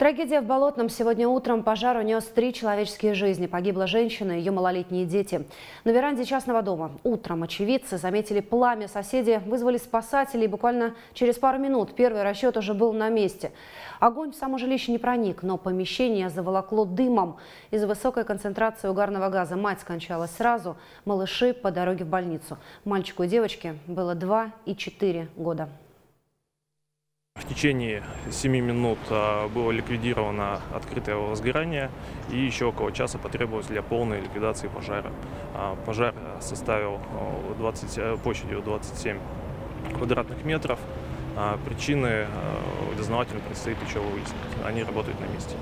Трагедия в Болотном. Сегодня утром пожар унес три человеческие жизни. Погибла женщина и ее малолетние дети. На веранде частного дома утром очевидцы заметили пламя. Соседи вызвали спасателей. Буквально через пару минут первый расчет уже был на месте. Огонь в само жилище не проник, но помещение заволокло дымом. Из-за высокой концентрации угарного газа мать скончалась сразу. Малыши по дороге в больницу. Мальчику и девочке было 2 и 4 года. Течение 7 минут а, было ликвидировано открытое возгорание и еще около часа потребовалось для полной ликвидации пожара. А, пожар составил 20, э, площадью 27 квадратных метров. А, причины дознавателям предстоит еще выяснить. Они работают на месте.